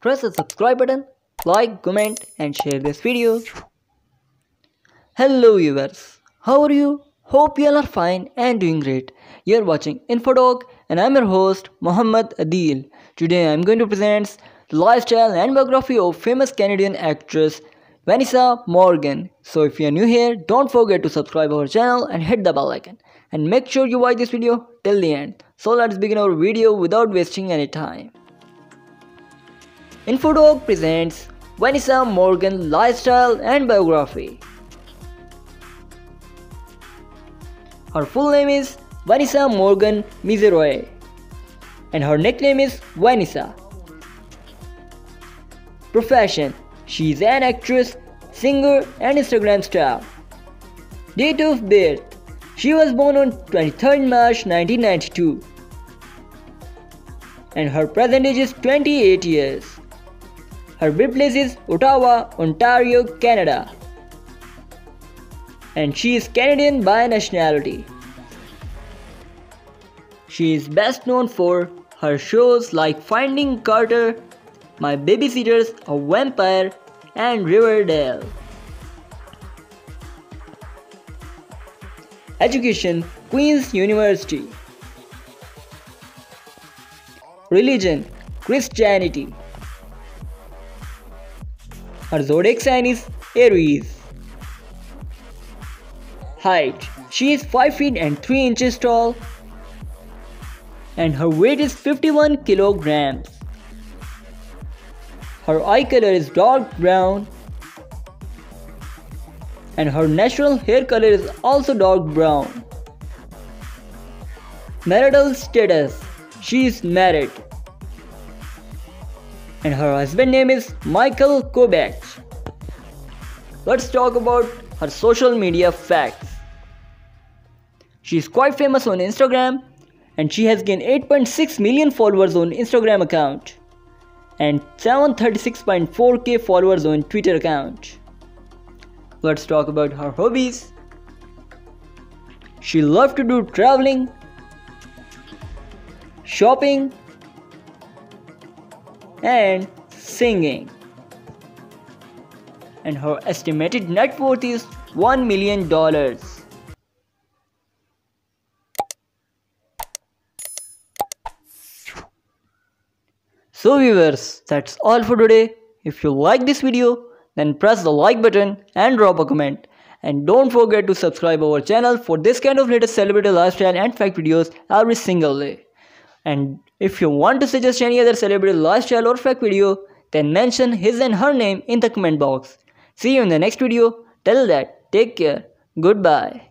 press the subscribe button, like, comment and share this video. Hello viewers, how are you? Hope you all are fine and doing great. You're watching InfoDoc and I'm your host Muhammad Adil. Today I'm going to present the lifestyle and biography of famous Canadian actress Vanessa Morgan. So if you're new here, don't forget to subscribe our channel and hit the bell icon. And make sure you watch this video till the end. So let's begin our video without wasting any time. InfoDoc presents Vanessa Morgan Lifestyle and Biography. Her full name is Vanessa Morgan Miseroy and her nickname is Vanessa. Profession She is an actress, singer, and Instagram star. Date of birth She was born on 23rd March 1992 and her present age is 28 years. Her birthplace is Ottawa, Ontario, Canada. And she is Canadian by nationality. She is best known for her shows like Finding Carter, My Babysitters, A Vampire, and Riverdale. Education Queen's University Religion Christianity Her zodiac sign is Aries Height She is 5 feet and 3 inches tall and her weight is 51 kilograms. Her eye color is dark brown and her natural hair color is also dark brown. Marital status She is married and her husband name is Michael Kopech. Let's talk about her social media facts. She is quite famous on Instagram and she has gained 8.6 million followers on Instagram account and 736.4k followers on Twitter account. Let's talk about her hobbies. She loves to do traveling, shopping, and singing. And her estimated net worth is $1 million. So viewers, that's all for today. If you like this video, then press the like button and drop a comment. And don't forget to subscribe our channel for this kind of latest celebrity lifestyle and fact videos every single day. And if you want to suggest any other celebrity lifestyle or fact video, then mention his and her name in the comment box. See you in the next video. Till that, take care. Goodbye.